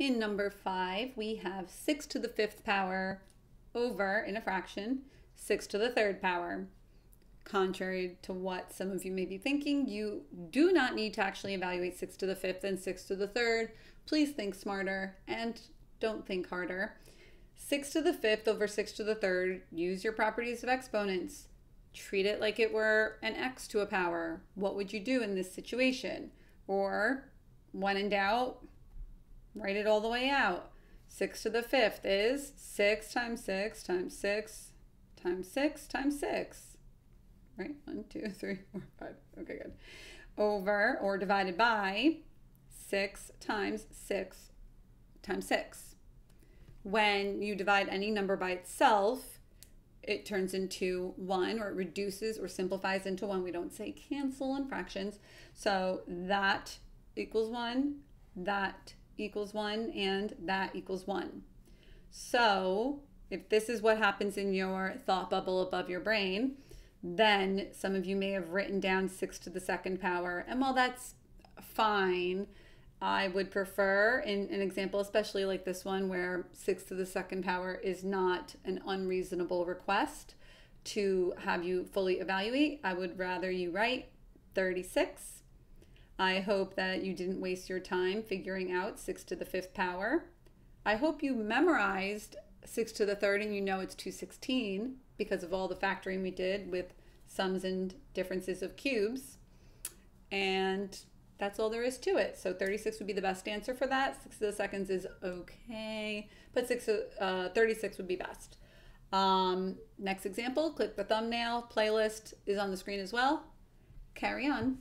In number five, we have 6 to the fifth power over, in a fraction, 6 to the third power. Contrary to what some of you may be thinking, you do not need to actually evaluate 6 to the fifth and 6 to the third. Please think smarter and don't think harder. 6 to the fifth over 6 to the third, use your properties of exponents. Treat it like it were an x to a power. What would you do in this situation? Or, when in doubt, Write it all the way out. 6 to the fifth is 6 times 6 times 6 times 6 times 6. Right? 1, 2, 3, 4, 5. Okay, good. Over or divided by 6 times 6 times 6. When you divide any number by itself, it turns into 1 or it reduces or simplifies into 1. We don't say cancel in fractions. So that equals 1, that equals 1 and that equals 1. So if this is what happens in your thought bubble above your brain, then some of you may have written down 6 to the second power. And while that's fine, I would prefer in an example, especially like this one, where 6 to the second power is not an unreasonable request to have you fully evaluate. I would rather you write 36 I hope that you didn't waste your time figuring out 6 to the fifth power. I hope you memorized 6 to the third and you know it's 216 because of all the factoring we did with sums and differences of cubes. And that's all there is to it. So 36 would be the best answer for that. 6 to the seconds is okay, but 6 uh, 36 would be best. Um, next example, click the thumbnail. Playlist is on the screen as well. Carry on.